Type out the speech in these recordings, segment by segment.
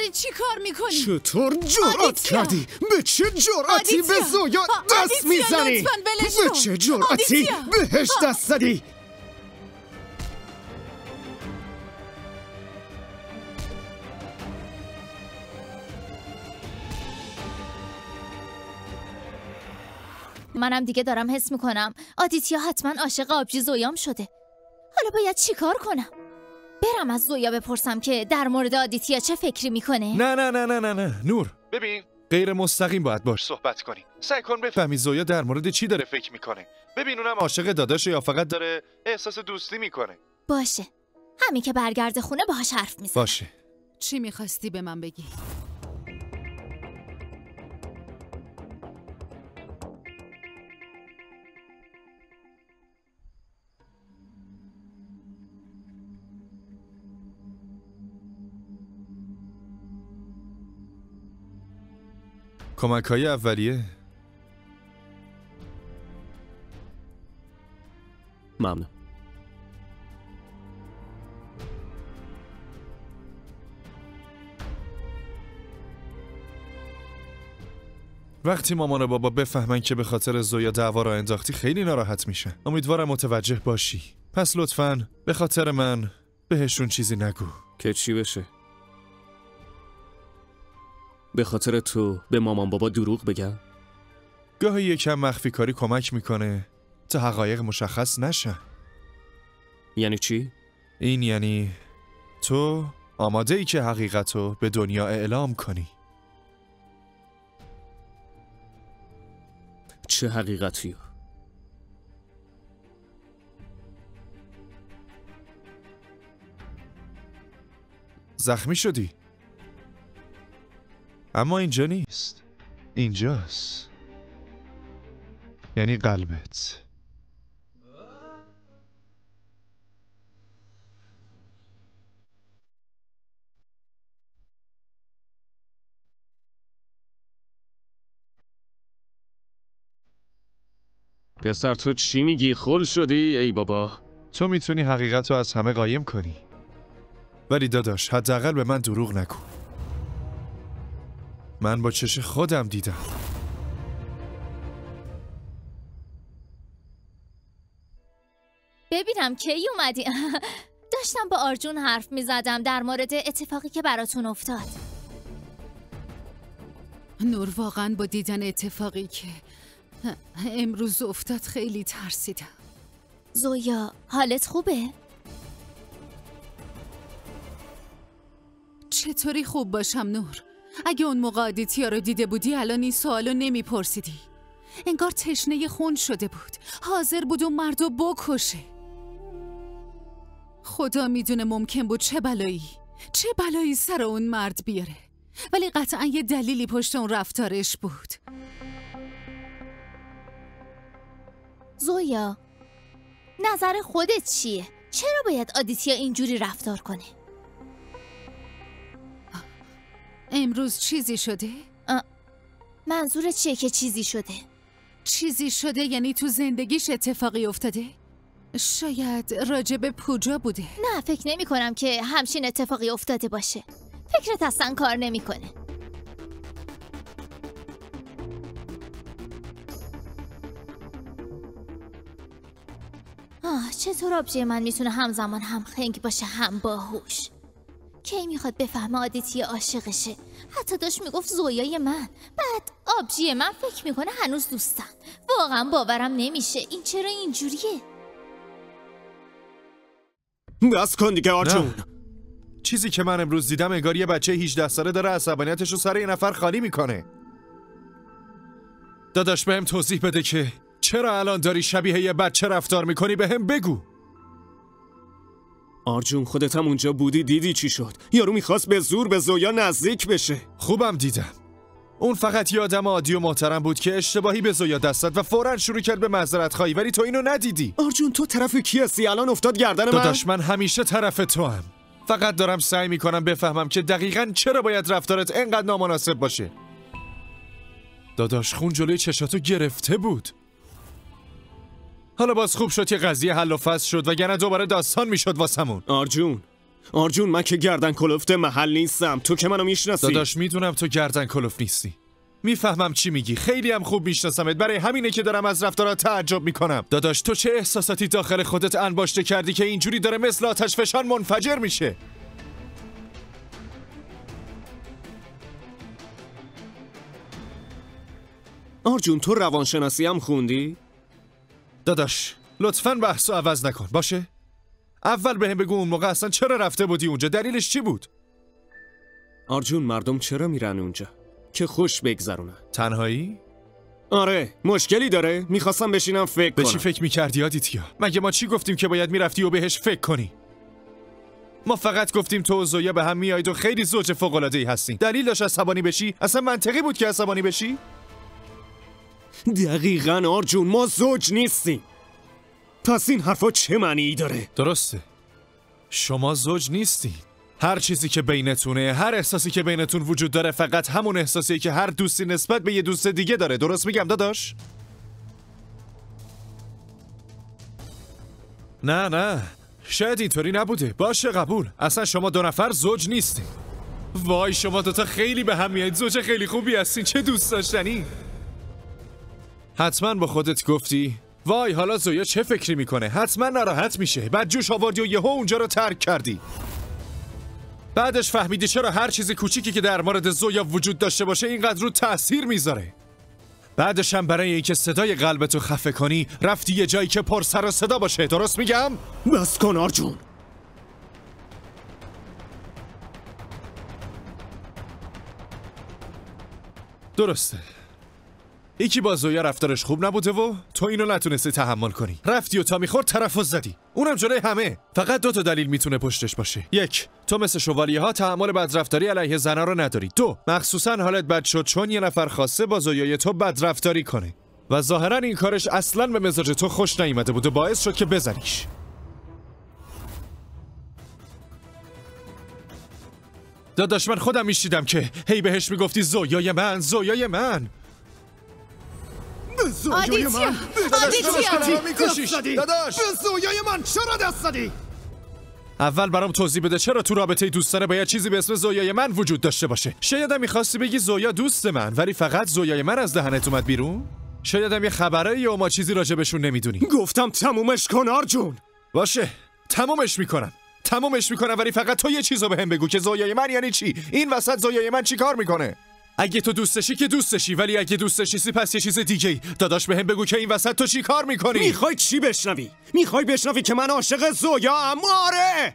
داری چی کار می‌کنی؟ چطور جرأت! کردی؟ به چه جرأتی به! زویا دست می‌زنی؟ به. چه جرأتی! بهش دست زدی؟ منم دیگه دارم حس می‌کنم آدیتیا حتما عاشق آبجی زویام شده حالا باید چیکار کنم برم از زویا بپرسم که در مورد آدیتیا چه فکری می‌کنه. نه نه نه نه نه نه. نور. ببین. غیر مستقیم باید باش. صحبت کنی. سعی کن بفهمی زویا در مورد چی داره فکر می‌کنه. ببین اونم عاشق داداشه یا فقط داره احساس دوستی می‌کنه. باشه. همین که برگرده خونه باهاش حرف می‌زنم باشه. چی می‌خواستی به من بگی؟ کمک های اولیه. ممنون. وقتی مامان و بابا بفهمن که به خاطر زویا دعوا را انداختی خیلی ناراحت میشن امیدوارم متوجه باشی. پس لطفا به خاطر من بهشون چیزی نگو. که چی بشه؟ به خاطر تو به مامان بابا دروغ بگم؟ گاهی یکم مخفی کاری کمک می‌کنه تا حقایق مشخص نشن. یعنی چی؟ این یعنی تو آماده ای که حقیقت رو به دنیا اعلام کنی. چه حقیقتی؟ زخمی شدی. اما اینجا نیست. اینجاست. یعنی قلبت. پسر تو چی میگی؟ خل شدی؟ ای بابا. تو می‌تونی حقیقت رو از همه قایم کنی. ولی داداش حداقل به من دروغ نگو. من با چش خودم دیدم. ببینم کی اومدی. داشتم با آرجون حرف می‌زدم در مورد اتفاقی که براتون افتاد. نور واقعا با دیدن اتفاقی که امروز افتاد خیلی ترسیدم. زویا حالت خوبه؟ چطوری خوب باشم نور؟ اگه اون موقع آدیتیا رو دیده بودی الان این سوالو نمیپرسیدی. انگار تشنه خون شده بود. حاضر بود اون مرد رو بکشه. خدا می‌دونه ممکن بود چه بلایی چه بلایی سر اون مرد بیاره. ولی قطعا یه دلیلی پشت اون رفتارش بود. زویا نظر خودت چیه؟ چرا باید آدیتیا اینجوری رفتار کنه؟ امروز چیزی شده؟ منظور چیه که چیزی شده؟ چیزی شده یعنی تو زندگیش اتفاقی افتاده؟ شاید راجب پوجا بوده نه فکر نمی کنم که همچین اتفاقی افتاده باشه فکرت اصلا کار نمی‌کنه. آه چطور آبجی من می‌تونه همزمان هم خنگ باشه هم باهوش کی می‌خواد بفهمه آدیتی عاشقشه. حتی داشت می‌گفت زویای من. بعد آبجی من فکر می‌کنه هنوز دوستن واقعا باورم نمیشه. این چرا اینجوریه؟ بس کن دیگه آرجون نه. چیزی که من امروز دیدم انگار یه بچه 18 ساله داره عصبانیتش رو سر یه نفر خالی می‌کنه. داداش بهم توضیح بده که چرا الان داری شبیه یه بچه رفتار می‌کنی؟ بهم بگو. آرجون خودت هم اونجا بودی دیدی چی شد. یارو می‌خواست به زور به زویا نزدیک بشه. خوبم دیدم. اون فقط یه آدم عادی و محترم بود که اشتباهی به زویا دست زد و فورا شروع کرد به معذرت خواهی ولی تو اینو ندیدی. آرجون تو طرف کی هستی؟ الان افتاد گردن من. داداش من همیشه طرف تو هم فقط دارم سعی می‌کنم بفهمم که دقیقا چرا باید رفتارت انقدر نامناسب باشه. داداش خون جلوی چشاتو گرفته بود. حالا باز خوب شد که قضیه حل و فصل شد وگرنه دوباره داستان می‌شد واسمون. آرجون آرجون من که گردن کلفت محل نیستم. تو که منو می‌شناسی. داداش می‌دونم تو گردن کلوف نیستی. می‌فهمم چی میگی. خیلی هم خوب میشناسمت. برای همینه که دارم از رفتارات تعجب می‌کنم. داداش تو چه احساساتی داخل خودت انباشته کردی که اینجوری داره مثل آتش فشان منفجر میشه؟ آرجون تو روانشناسی هم خوندی؟ داداش لطفا بحث عوض نکن. باشه؟ اول بهم بگو اون موقع اصلا چرا رفته بودی اونجا؟ دلیلش چی بود؟ آرجون مردم چرا میرن اونجا؟ که خوش بگذرونن. تنهایی؟ آره مشکلی داره. می‌خواستم بشینم فکر به کنم. چی فکر می‌کردی آدیتیا مگه ما چی گفتیم که باید می‌رفتی و بهش فکر کنی؟ ما فقط گفتیم تو و زویا به هم میایید و خیلی زوج فوق العاده ای هستین. دلیل داشت عصبانی بشی؟ اصلا منطقی بود که عصبانی بشی؟ دقیقا آرجون ما زوج نیستیم. پس این حرفا چه معنی داره؟ درسته. شما زوج نیستین. هر چیزی که بینتونه هر احساسی که بینتون وجود داره فقط همون احساسیه که هر دوستی نسبت به یه دوست دیگه داره. درست میگم داداش؟ نه نه. شاید اینطوری نبوده. باشه قبول. اصلا شما دو نفر زوج نیستین. وای شما دوتا خیلی به هم میایید. زوج خیلی خوبی هستین. چه دوست داشتنی؟ حتما با خودت گفتی وای حالا زویا چه فکری می‌کنه؟ حتما ناراحت میشه. بعد جوش آوردی و یهو اونجا رو ترک کردی. بعدش فهمیدی چرا هر چیز کوچیکی که در مورد زویا وجود داشته باشه اینقدر رو تاثیر می‌ذاره. بعدش هم برای اینکه صدای قلبتو خفه کنی رفتی یه جایی که پر سر و صدا باشه. درست میگم؟ بس کن آرجون. درسته. یکی با زویا رفتارش خوب نبوده و تو اینو نتونستی تحمل کنی. رفتی و تا می‌خورد طرف زدی. اونم جلوی همه. فقط دو تا دلیل می‌تونه پشتش باشه. یک تو مثل شوالیه ها تحمل بدرفتاری علیه زنا رو نداری. دو مخصوصا حالت بد شد چون یه نفر خواسته با زویای تو بدرفتاری کنه. و ظاهرا این کارش اصلا به مزاج تو خوش نیومده بود و باعث شد که بزنیش. داداش من خودم میشیدم که هی بهش می‌گفتی زویای من زویای من. به آدیتیا من آدیتیا دست زدی داداش. به زویای من چرا دست زدی اول برام توضیح بده چرا تو رابطه دوستانه باید چیزی به اسم زویای من وجود داشته باشه شاید هم می‌خواستی بگی زویا دوست من ولی فقط زویای من از دهنت اومد بیرون شاید هم یه خبرایی و ما چیزی راجبشون نمی‌دونی گفتم تمومش کن آرجون باشه تمومش می‌کنم تمومش می‌کنم ولی فقط تو یه چیزو بهم بگو که زویای من یعنی چی این وسط زویای من چی کار می‌کنه اگه تو دوستشی که دوستشی ولی اگه دوستشی سی پس یه چیز دیگه ای داداش بهم بگو که این وسط تو چی کار می‌کنی؟ می‌خوای چی بشنوی؟ می‌خوای بشنوی که من عاشق زویام آره!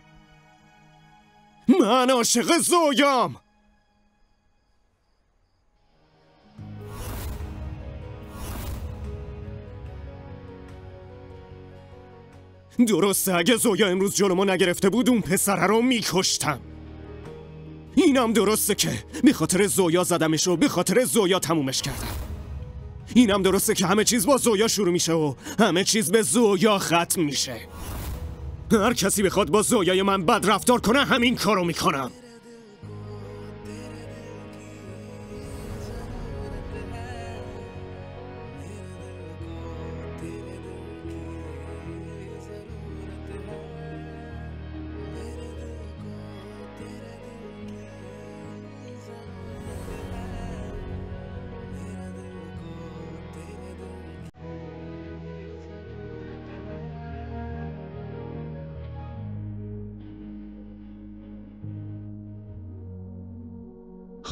من عاشق زویام درسته اگه زویا امروز جلومو نگرفته بود اون پسره رو میکشتم. اینم درسته که به خاطر زویا زدمش و به خاطر زویا تمومش کردم. اینم درسته که همه چیز با زویا شروع میشه و همه چیز به زویا ختم میشه. هر کسی بخواد با زویای من بد رفتار کنه همین کارو می‌کنم.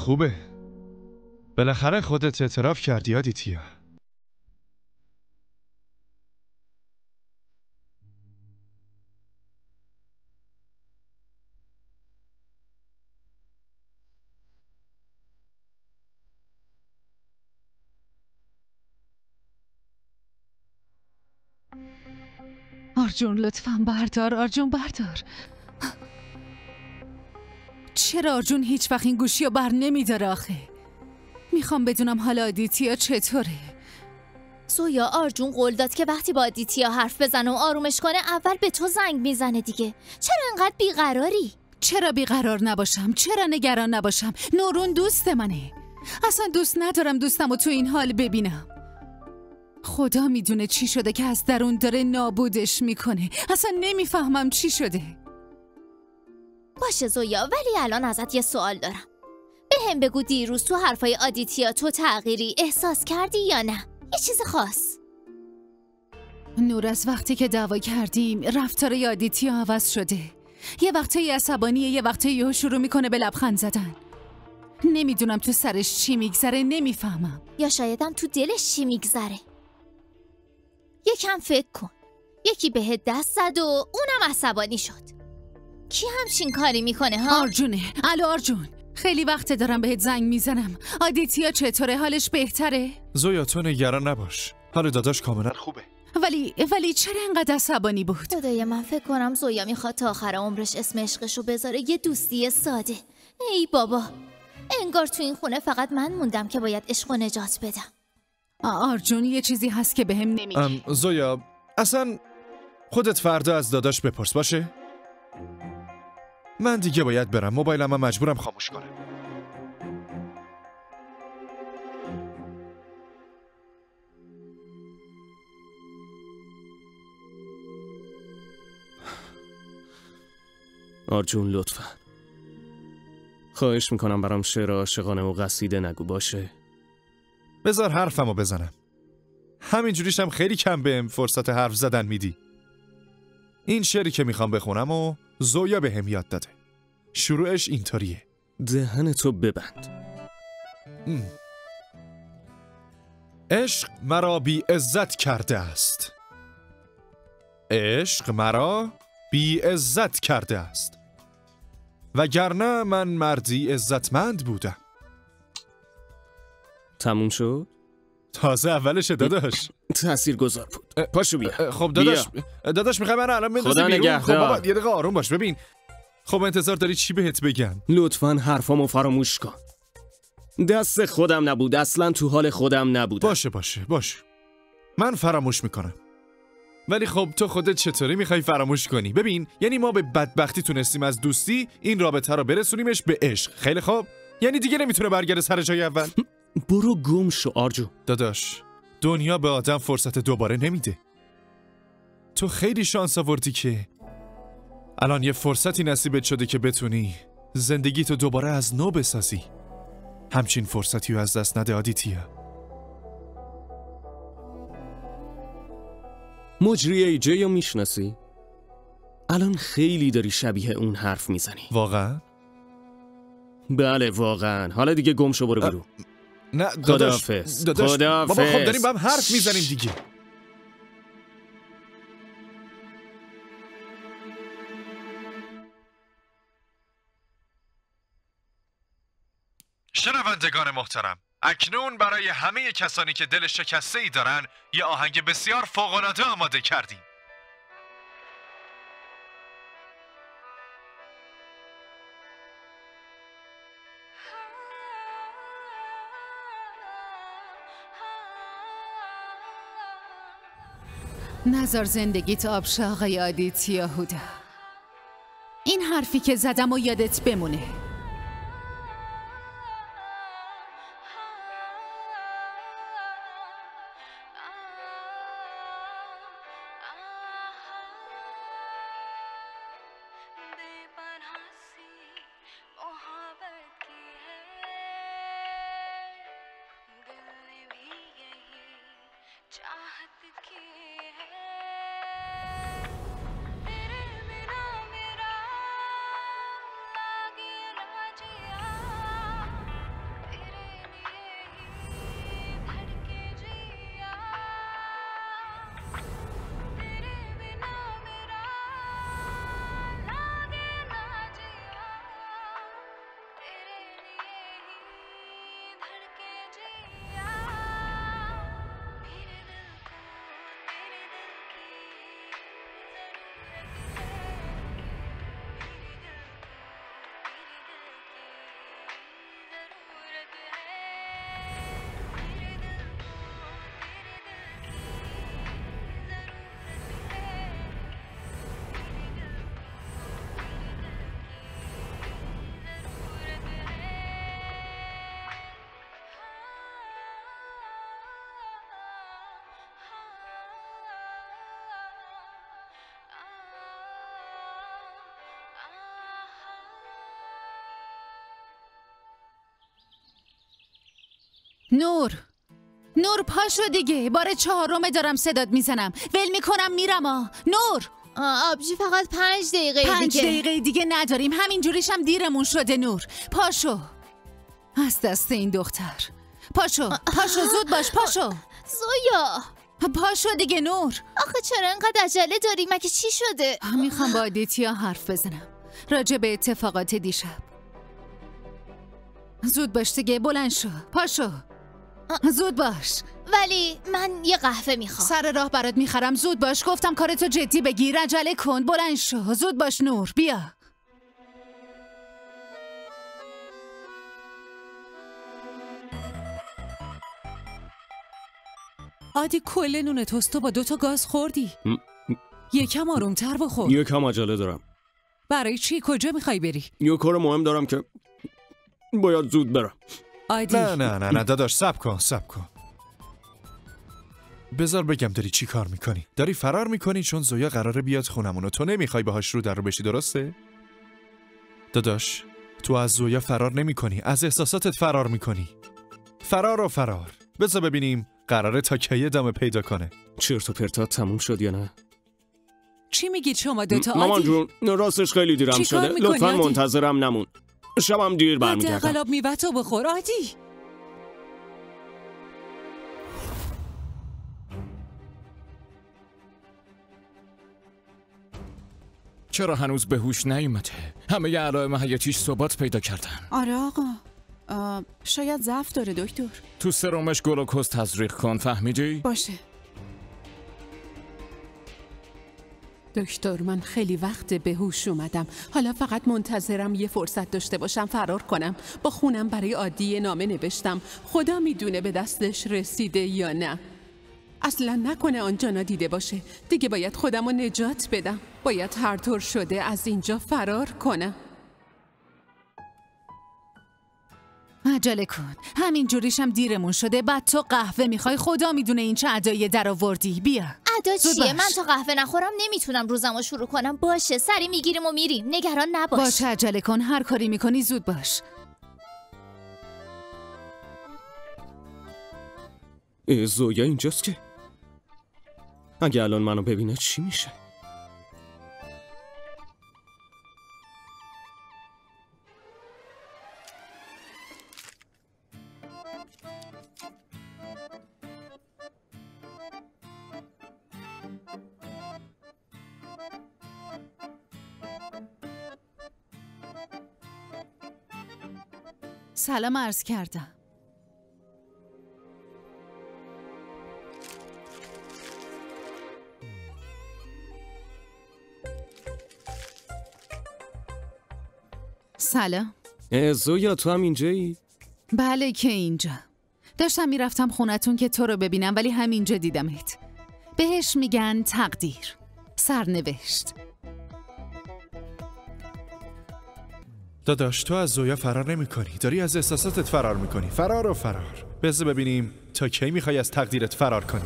خوبه. بالاخره خودت اعتراف کردی آدیتیا آرجون لطفا بردار آرجون بردار. چرا آرجون هیچ وقت این گوشی رو بر نمیداره آخه؟ می‌خوام بدونم حالا آدیتیا چطوره. زویا آرجون قول داد که وقتی با آدیتیا حرف بزنه و آرومش کنه اول به تو زنگ می‌زنه دیگه. چرا انقدر بیقراری؟ چرا بیقرار نباشم؟ چرا نگران نباشم؟ نورون دوست منه. اصلا دوست ندارم دوستم رو تو این حال ببینم. خدا می‌دونه چی شده که از درون داره نابودش می‌کنه. اصلا نمی‌فهمم چی شده. باشه زویا ولی الان ازت یه سوال دارم. به هم بگو دیروز تو حرفای آدیتیا تو تغییری احساس کردی یا نه؟ یه چیز خاص. نور از وقتی که دعوا کردیم رفتار یادیتی عوض شده. یه وقتایی عصبانیه یه وقتایی یهو شروع می‌کنه به لبخند زدن. نمی‌دونم تو سرش چی میگذره نمی‌فهمم. یا شایدم تو دلش چی میگذره. یکم فکر کن. یکی بهت دست زد و اونم عصبانی شد. کی همچین کاری می‌کنه ها؟ آرجونه الو آرجون خیلی وقت دارم بهت زنگ می‌زنم. آدیتیا چطوره؟ حالش بهتره؟ زویا تو نگران نباش. حال داداش کاملا خوبه. ولی ولی چرا انقدر عصبانی بود؟ خدای من فکر کنم زویا می‌خواد تا آخر عمرش اسم عشقشو بذاره یه دوستی ساده. ای بابا انگار تو این خونه فقط من موندم که باید عشق و نجات بدم. آ- آرجون یه چیزی هست که بهم نمیگی. ام زویا اصلا خودت فردا از داداش بپرس باشه؟ من دیگه باید برم. موبایلم مجبورم خاموش کنم. آرجون لطفا. خواهش می‌کنم برام شعر عاشقانه و قصیده نگو باشه؟ بذار حرفمو بزنم. همینجوریش هم خیلی کم بهم فرصت حرف زدن میدی. این شعری که می‌خوام بخونم و زویا به هم یاد داده. شروعش اینطوریه. دهن تو ببند. عشق مرا بی عزت کرده است. عشق مرا بی عزت کرده است. وگرنه من مردی عزتمند بودم. تموم شد؟ تازه اولشه داداش. تأثیر گذار بود پاشو بیا. خب داداش داداش می‌خوای من الان بندازی بیرون؟ خب. بابا یه دقیقه آروم باش ببین. خب انتظار داری چی بهت بگم لطفا حرفامو فراموش کن. دست خودم نبود اصلا تو حال خودم نبودم. باشه باشه باشه. من فراموش می‌کنم. ولی خب تو خودت چطوری می‌خوای فراموش کنی؟ ببین یعنی ما به بدبختی تونستیم از دوستی این رابطه رو برسونیمش به عشق. خیلی خوب. یعنی دیگه نمی‌تونه برگرده سر جای اول. برو گم شو آرجو. داداش دنیا به آدم فرصت دوباره نمیده. تو خیلی شانس آوردی که الان یه فرصتی نصیبت شده که بتونی زندگی تو دوباره از نو بسازی. همچین فرصتی رو از دست نده آدیتیا. مجری ای جیو می‌شناسی؟ الان خیلی داری شبیه اون حرف می‌زنی. واقعا؟ بله واقعا. حالا دیگه گم شو برو برو نه داداش خداحافظ. داداش. بابا خب داریم با هم حرف می‌زنیم دیگه شنوندگان محترم اکنون برای همه کسانی که دل شکسته ای دارن یه آهنگ بسیار فوق‌العاده آماده کردیم نظر زندگیت آبشه آقای آدیتیا هودا این حرفی که زدم و یادت بمونه चाहत की نور. نور پاشو دیگه. بار چهارمه دارم صداد می‌زنم. ول می‌کنم میرم آ نور. آبجی فقط پنج دقیقه پنج دیگه دقیقه دیگه نداریم. همین جوریش هم دیرمون شده نور. پاشو. از دست این دختر. پاشو پاشو زود باش پاشو. زویا. پاشو دیگه نور. آخه چرا انقدر عجله داری؟ مگه چی شده؟ می‌خوام با آدیتیا حرف بزنم. راجع به اتفاقات دیشب. زود باش دیگه بلند شو. پاشو. زود باش. ولی من یه قهوه می‌خوام. سر راه برات می‌خرم. زود باش. گفتم کارتو جدی بگیر عجله کن. بلند شو. زود باش نور. بیا. عادی کل نون توستو با دوتا گاز خوردی. م- یکم آرومتر بخور. یکم عجله دارم. برای چی؟ کجا می‌خوای بری؟ یه کار مهم دارم که باید زود برم. عادی نه نه نه نه داداش سب کن سب کن. بذار بگم داری چی کار می‌کنی؟ داری فرار می‌کنی چون زویا قراره بیاد خونمون و تو نمی‌خوای باهاش رو در رو بشی درسته؟ داداش تو از زویا فرار نمی‌کنی از احساساتت فرار می‌کنی. فرار و فرار. بذار ببینیم قراره تا کی ادامه پیدا کنه. چرت و پرتات تموم شد یا نه؟ چی میگید شما دوتا مامان عادی جون راستش خیلی دیرم شده. لطفا؟ منتظرم نمون. شبم دیر حداقل برمیگردم. آب میوه‌تو بخور عادی چرا هنوز به هوش نیومده؟ همه ی علائم حیاتیش ثبات پیدا کردن. آره آقا. آه، شاید ضعف داره دکتر. تو سرمش گلوکوز تزریق کن فهمیدی؟ باشه. دکتر من خیلی وقت به هوش اومدم. حالا فقط منتظرم یه فرصت داشته باشم فرار کنم. با خونم برای عادی نامه نوشتم. خدا می‌دونه به دستش رسیده یا نه. اصلا نکنه آنجا ندیده باشه. دیگه باید خودم رو نجات بدم. باید هر طور شده از اینجا فرار کنم. عجله کن. همین جوریشم دیرمون شده. بعد تو قهوه می‌خوای. خدا می‌دونه این چه ادایی در آوردی بیا. ادا زود چیه؟ باش. من تا قهوه نخورم نمی‌تونم روزمو شروع کنم. باشه سری می‌گیریم و میریم. نگران نباش. باشه عجله کن. هر کاری می‌کنی زود باش. زویا اینجاست که؟ اگه الان منو ببینه چی میشه؟ سلام عرض کردم. سلام. زویا تو هم اینجایی؟ بله که اینجا. داشتم می‌رفتم خونتون که تو رو ببینم ولی همینجا دیدمت. بهش میگن تقدیر. سرنوشت. داداش تو از زویا فرار نمی‌کنی. داری از احساساتت فرار می‌کنی. فرار و فرار. بذار ببینیم تا کی می‌خوای از تقدیرت فرار کنی.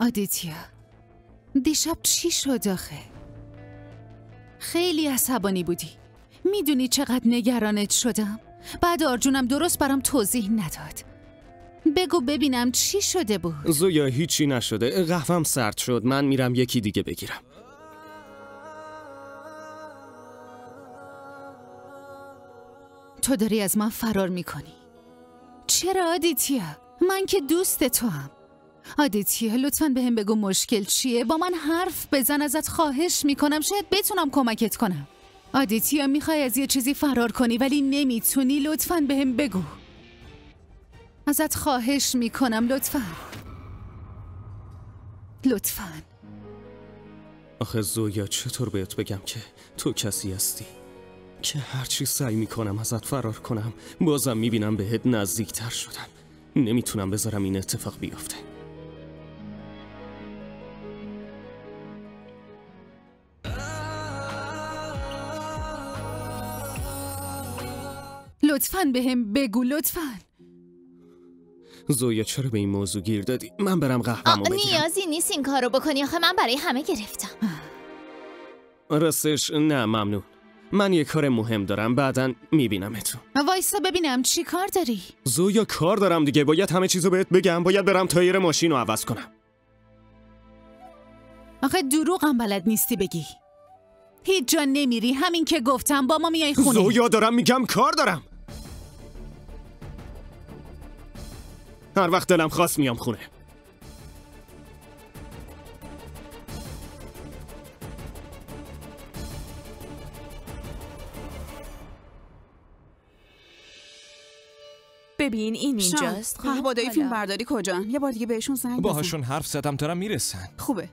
آدیتیا دیشب چی شد آخه؟ خیلی عصبانی بودی. می‌دونی چقدر نگرانت شدم؟ بعد آرجونم درست برام توضیح نداد. بگو ببینم چی شده بود. زویا هیچی نشده. قهوم سرد شد. من میرم یکی دیگه بگیرم. تو داری از من فرار می‌کنی. چرا آدیتیا؟ من که دوست تو هم آدیتیا لطفا به هم بگو مشکل چیه؟ با من حرف بزن ازت خواهش می‌کنم. شاید بتونم کمکت کنم. آدیتیا می‌خوای از یه چیزی فرار کنی ولی نمی‌تونی. لطفا به هم بگو. ازت خواهش می‌کنم لطفا. لطفا. آخه زویا چطور بهت بگم که تو کسی هستی؟ که هرچی سعی می‌کنم ازت فرار کنم بازم می‌بینم بهت نزدیکتر شدم. نمی‌تونم بذارم این اتفاق بیفته. لطفا به هم بگو لطفا. زویا چرا به این موضوع گیر دادی؟ من برم قهوه‌مو بگیرم نیازی نیست این کارو بکنی. آخه من برای همه گرفتم. راستش نه ممنون. من یه کار مهم دارم بعدا میبینمتون. وایسا ببینم چی کار داری؟ زویا کار دارم دیگه. باید همه چیزو بهت بگم. باید برم تایر ماشین رو عوض کنم. آخه دروغم بلد نیستی بگی. هیچ جا نمیری. همین که گفتم با ما میای خونه. زویا دارم میگم کار دارم. هر وقت دلم خواست میام خونه. ببین این اینجاست خب؟ حالا. فیلم برداری کجان؟ یه بار دیگه بهشون زنگ بزن. باهاشون حرف زدم دارم می‌رسن. خوبه.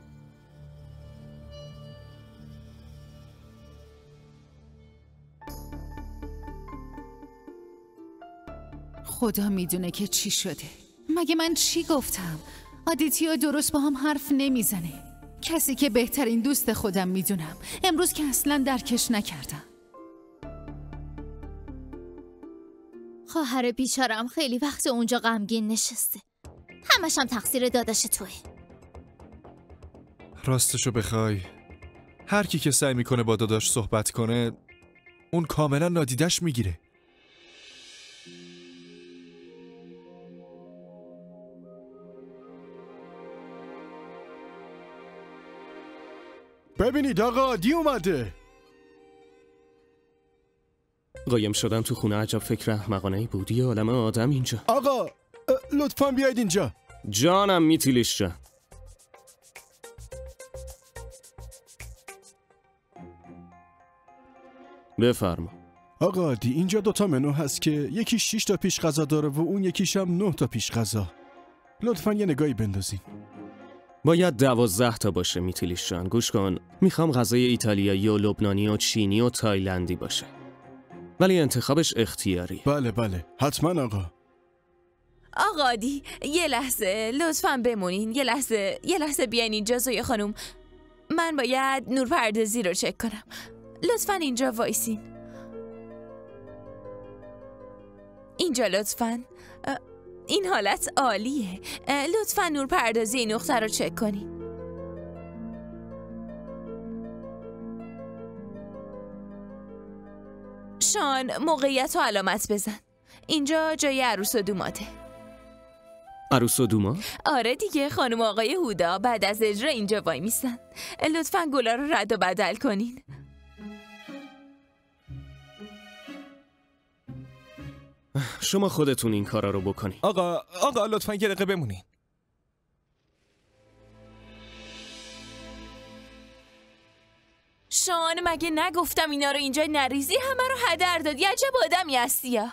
خدا می‌دونه که چی شده. مگه من چی گفتم؟ آدیتیا درست با هم حرف نمی‌زنه. کسی که بهترین دوست خودم می‌دونم. امروز که اصلا درکش نکردم. خواهر بیچارم خیلی وقت اونجا غمگین نشسته. همش هم تقصیر داداش توه. راستشو بخوای. هر کی که سعی می‌کنه با داداش صحبت کنه اون کاملا نادیدش می‌گیره. ببینید آقا دی اومده. قایم شدم تو خونه عجب فکر احمقانه ای بود یه عالم آدم اینجا. آقا لطفا بیاید اینجا. جانم میتیلیش جان. بفرما. آقا دی اینجا دوتا منو هست که یکی 6 تا پیش غذا داره و اون یکیش هم 9 تا پیش غذا. لطفا یه نگاهی بندازین. باید دوازده تا باشه میتیلیش جان. گوش کن. می‌خوام غذای ایتالیایی و لبنانی و چینی و تایلندی باشه. ولی انتخابش اختیاری بله بله. حتما آقا. آقا دی یه لحظه. لطفا بمونین. یه لحظه یه لحظه بیاین اینجا زوی خانم. من باید نور پردازی رو چک کنم. لطفا اینجا وایسین. اینجا لطفا. این حالت عالیه. لطفا نور پردازی این نقطه رو چک کنین شان موقعیت و علامت بزن. اینجا جای عروس و دوماته. عروس و دوما؟ آره دیگه خانم آقای هودا بعد از اجرا اینجا وای میستن لطفا گلا رو رد و بدل کنین. شما خودتون این کارا رو بکنی آقا آقا لطفا یه دقیقه بمونین. شان مگه نگفتم اینا رو اینجا نریزی همه رو هدر دادی؟ عجب آدمی هستی یا.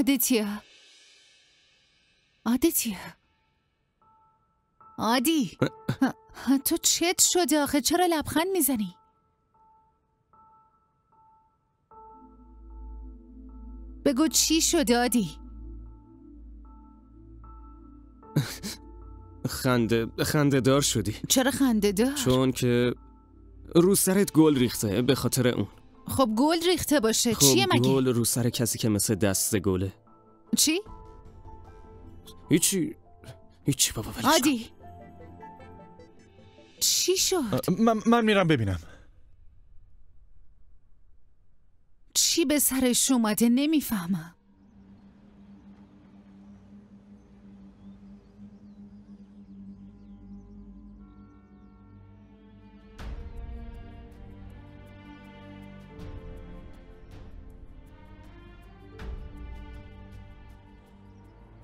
آدیتیا آدی تو چت شده آخه چرا لبخند می‌زنی؟ بگو چی شده آدی؟ خنده خنده دار شدی چرا خنده دار؟ چون که رو سرت گل ریخته به خاطر اون خب گل ریخته باشه چیه خب مگه؟ گل رو سر کسی که مثل دست گله چی؟ هیچی هیچی بابا ولش کن. آدی چی شد؟ من, من میرم ببینم چی به سرش اومده نمی‌فهمم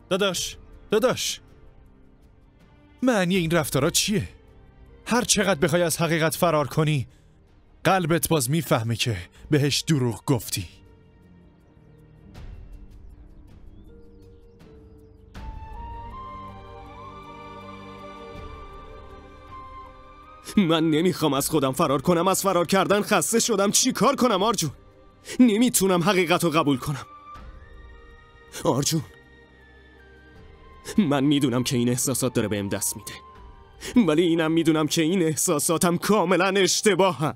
داداش داداش. معنی این رفتارا چیه؟ هر چقدر بخوای از حقیقت فرار کنی قلبت باز می‌فهمه که بهش دروغ گفتی. من نمی‌خوام از خودم فرار کنم از فرار کردن خسته شدم. چی کار کنم آرجون نمی‌تونم حقیقت رو قبول کنم. آرجون من می‌دونم که این احساسات داره بهم دست میده. ولی اینم می‌دونم که این احساساتم کاملا اشتباهن.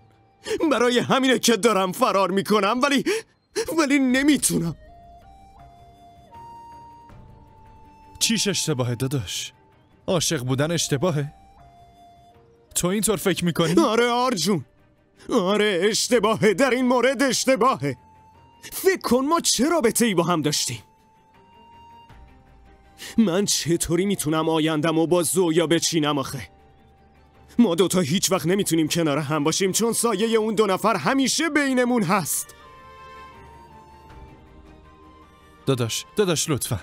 برای همینه که دارم فرار می‌کنم ولی ولی نمی‌تونم. چیش اشتباهه داداش؟ عاشق بودن اشتباهه؟ تو اینطور فکر می‌کنی؟ آره آرجون. آره اشتباهه. در این مورد اشتباهه. فکر کن ما چه رابطه ای با هم داشتیم؟ من چطوری می‌تونم آیندم و با زویا بچینم آخه؟ ما دوتا هیچ وقت نمی‌تونیم کنار هم باشیم چون سایه اون دو نفر همیشه بینمون هست. داداش داداش لطفا.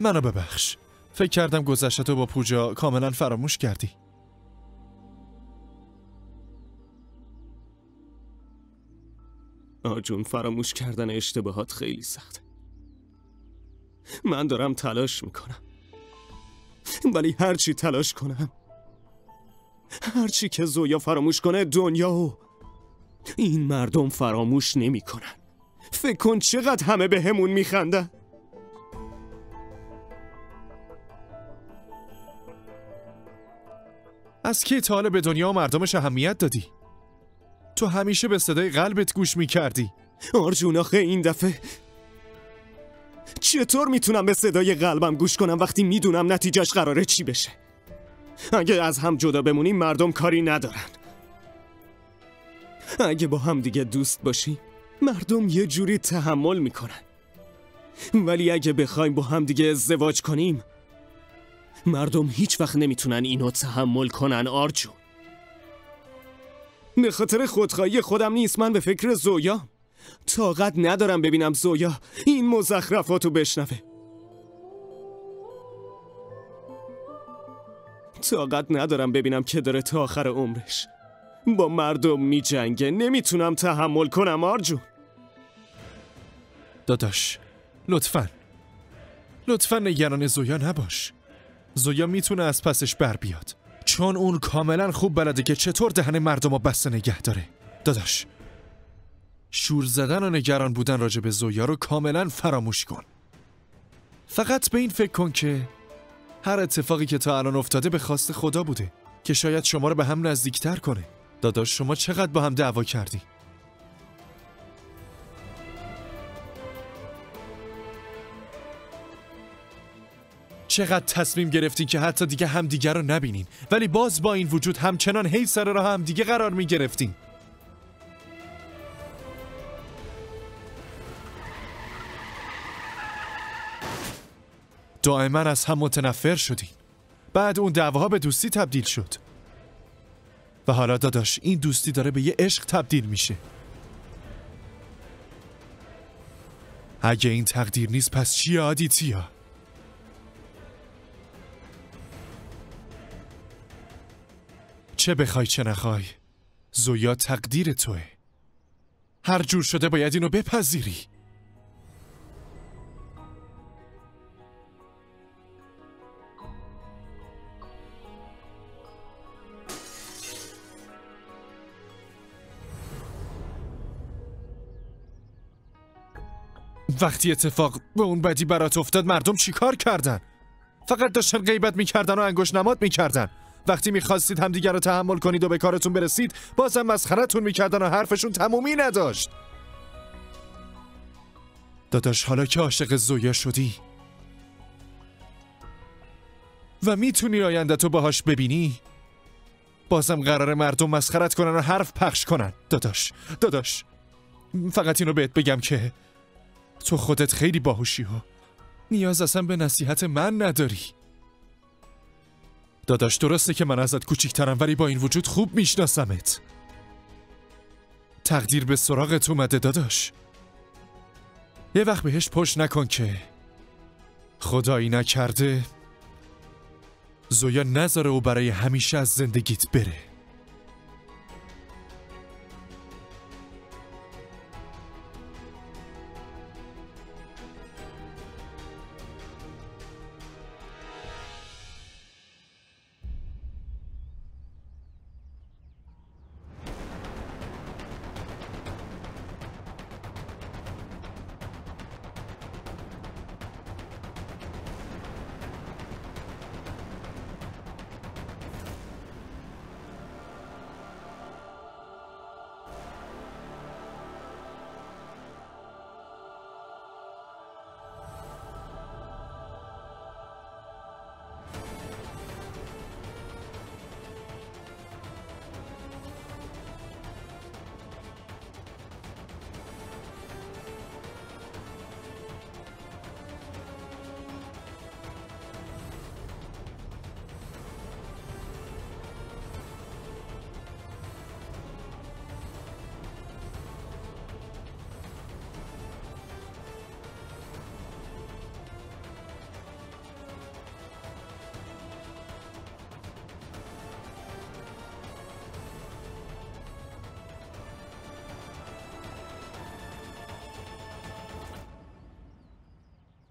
منو ببخش. فکر کردم گذشته تو با پوجا کاملا فراموش کردی. آجون فراموش کردن اشتباهات خیلی سخته. من دارم تلاش می‌کنم. ولی هرچی تلاش کنم هرچی که زویا فراموش کنه دنیا و این مردم فراموش نمی‌کنن. فکر کن چقدر همه به همون میخندن. از کی تا حالا به دنیا و مردمش اهمیت دادی؟ تو همیشه به صدای قلبت گوش می‌کردی. آرجون آخه این دفعه چطور می‌تونم به صدای قلبم گوش کنم وقتی می‌دونم نتیجهش قراره چی بشه؟ اگه از هم جدا بمونیم مردم کاری ندارن. اگه با هم دیگه دوست باشیم مردم یه جوری تحمل می‌کنن. ولی اگه بخوایم با هم دیگه ازدواج کنیم مردم هیچ وقت نمی‌تونن اینو تحمل کنن آرجون به خاطر خودخواهی خودم نیست من به فکر زویا. طاقت ندارم ببینم زویا این مزخرفاتو بشنوه. طاقت ندارم ببینم که داره تا آخر عمرش. با مردم می جنگه نمی‌تونم تحمل کنم آرجون داداش لطفا. لطفا نگران زویا نباش. زویا می‌تونه از پسش بر بیاد. چون اون کاملا خوب بلده که چطور دهن مردم رو بسته نگه داره. داداش شور زدن و نگران بودن راجع به زویا رو کاملا فراموش کن. فقط به این فکر کن که هر اتفاقی که تا الان افتاده به خواست خدا بوده که شاید شما رو به هم نزدیکتر کنه. داداش شما چقدر با هم دعوا کردی؟ چقدر تصمیم گرفتین که حتی دیگه همدیگه رو نبینین. ولی باز با این وجود همچنان هی سر هم دیگه قرار می گرفتین دائما از هم متنفر شدین بعد اون دعواها به دوستی تبدیل شد. و حالا داداش این دوستی داره به یه عشق تبدیل میشه. اگه این تقدیر نیست پس چیه آدیتیا؟ چه بخوای چه نخوای زویا تقدیر توه. هر جور شده باید اینو بپذیری. وقتی اتفاق به اون بدی برات افتاد مردم چیکار کردن؟ فقط داشتن غیبت می‌کردن و انگشت نماد می‌کردن. وقتی می‌خواستید همدیگر رو تحمل کنید و به کارتون برسید بازم مسخرتون می‌کردن و حرفشون تمومی نداشت. داداش حالا که عاشق زویا شدی. و می‌تونی آینده تو باهاش ببینی؟ بازم قرار مردم مسخرت کنن و حرف پخش کنن. داداش داداش فقط اینو بهت بگم که تو خودت خیلی باهوشی ها. نیاز اصلا به نصیحت من نداری. داداش درسته که من ازت کوچیکترم ولی با این وجود خوب میشناسمت. تقدیر به سراغت اومده داداش. یه وقت بهش پشت نکن که خدایی نکرده زویا نذاره او برای همیشه از زندگیت بره.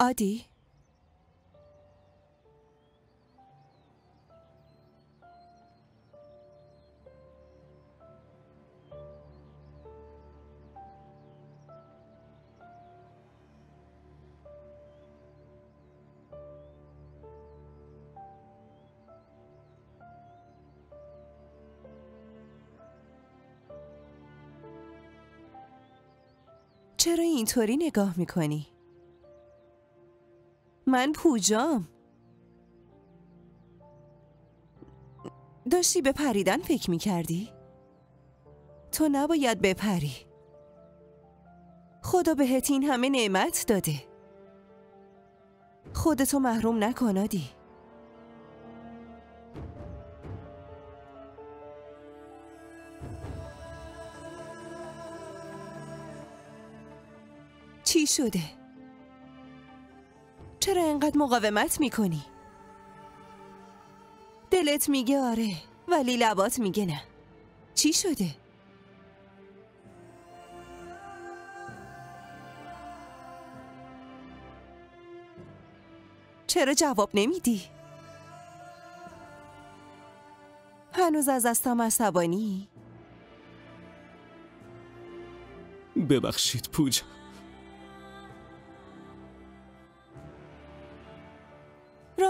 عادی چرا اینطوری نگاه می‌کنی؟ من پوجام داشتی به پریدن فکر می‌کردی؟ تو نباید بپری خدا بهت این همه نعمت داده خودتو محروم نکنادی چی شده؟ چرا انقدر مقاومت می‌کنی؟ دلت میگه آره ولی لبات میگه نه چی شده؟ چرا جواب نمیدی؟ هنوز از دستم عصبانی؟ ببخشید پوجا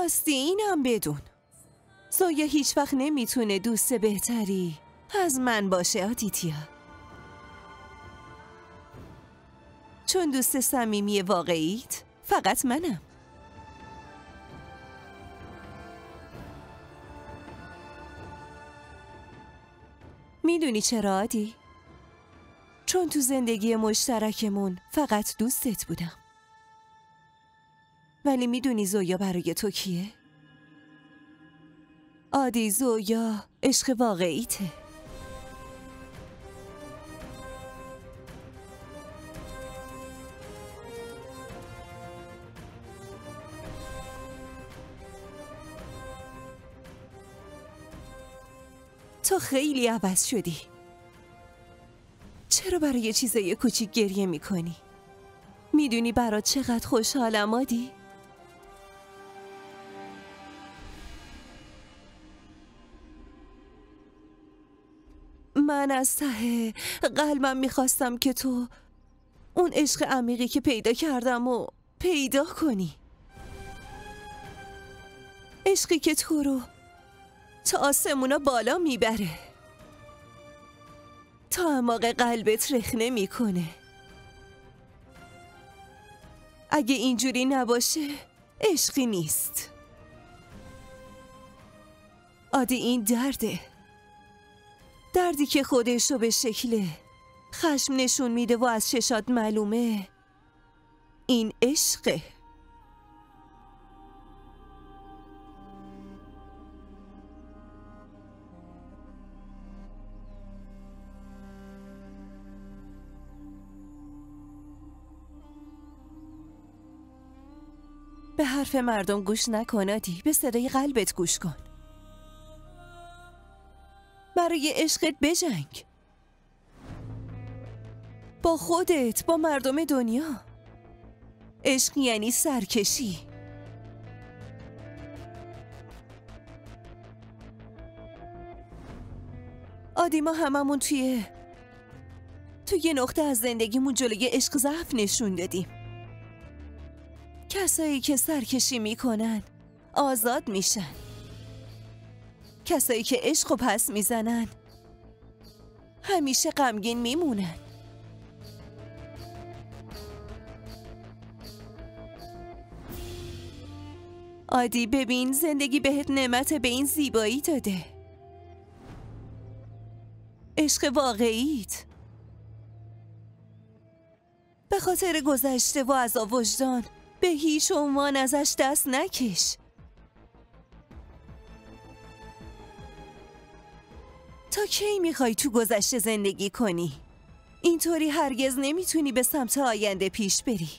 راستی اینم بدون. زویا هیچ وقت نمی‌تونه دوست بهتری از من باشه آدیتیا چون دوست صمیمی واقعیت فقط منم. می‌دونی چرا عادی؟ چون تو زندگی مشترکمون فقط دوستت بودم. ولی می‌دونی زویا برای تو کیه؟ عادی زویا عشق واقعیته تو خیلی عوض شدی چرا برای چیزای کوچیک گریه می‌کنی؟ می‌دونی برات چقدر خوشحالم آدی؟ من از ته قلبم می‌خواستم که تو اون عشق عمیقی که پیدا کردم و پیدا کنی. عشقی که تو رو تا آسمونا بالا می‌بره. تا اماق قلبت رخنه می‌کنه اگه اینجوری نباشه عشقی نیست. عادی این درده. دردی که خودش رو به شکل خشم نشون میده و از چشات معلومه. این عشقه. به حرف مردم گوش نکنادی به صدای قلبت گوش کن. برای عشقت بجنگ. با خودت با مردم دنیا. عشق یعنی سرکشی. عادی ما هممون توی تو یه نقطه از زندگیمون جلوی عشق ضعف نشون دادیم. کسایی که سرکشی می‌کنن آزاد میشن. کسایی که عشق و پس می‌زنن. همیشه غمگین میمونن. عادی ببین زندگی بهت نعمت به این زیبایی داده. عشق واقعیت. به خاطر گذشته و از وجدان به هیچ عنوان ازش دست نکش. تا کی می‌خوای تو گذشته زندگی کنی؟ اینطوری هرگز نمی‌تونی به سمت آینده پیش بری.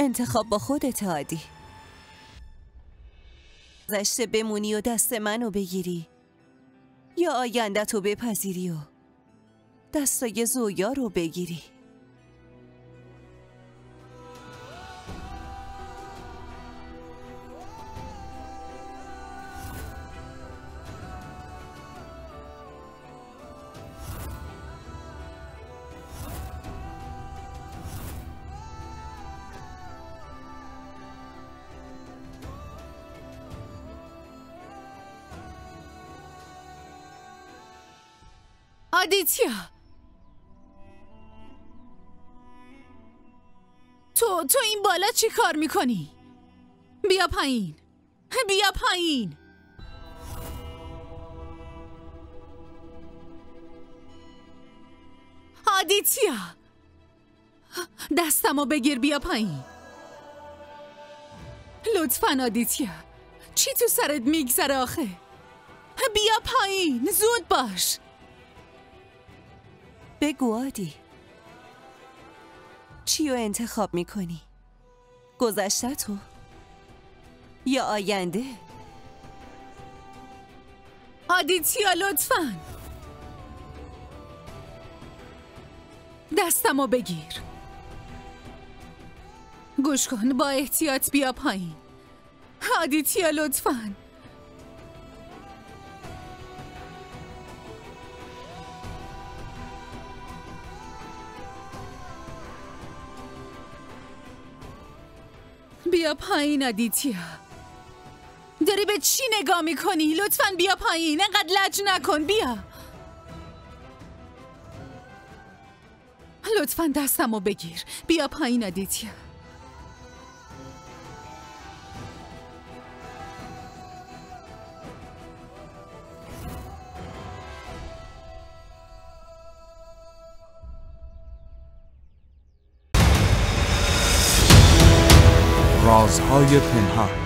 انتخاب با خودت عادی. گذشته بمونی و دست منو بگیری. یا آیندت رو بپذیری و دستای زویا رو بگیری. آدیتیا تو تو این بالا چی کار می‌کنی؟ بیا پایین. بیا پایین. آدیتیا! دستمو بگیر بیا پایین. لطفا آدیتیا چی تو سرت میگذره آخه؟ بیا پایین زود باش. بگو عادی چی رو انتخاب می‌کنی؟ گذشته تو؟ یا آینده؟ آدیتیا لطفا دستمو بگیر گوش کن با احتیاط بیا پایین آدیتیا لطفا پایین آدیتیا. داری به چی نگاه می‌کنی؟ لطفا بیا پایین. انقدر لج نکن. بیا. لطفا دستمو بگیر. بیا پایین آدیتیا. Give him heart.